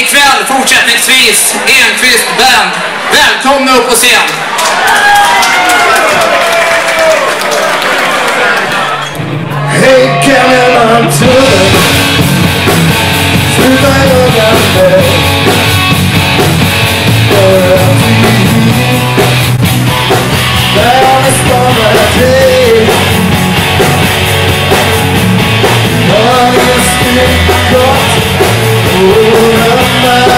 Ikväll fortsättningsvis Enqvist Band. Välkomna upp på scen! Hej kameran tullen Sluta jaga mig Bara fri När jag nästan är dig Bara just nu summer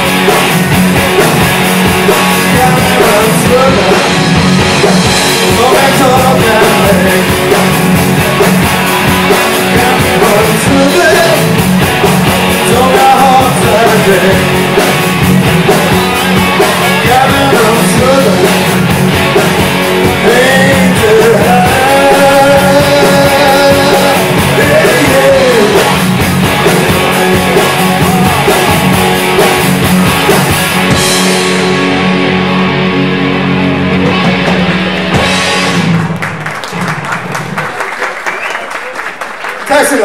対する